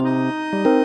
Música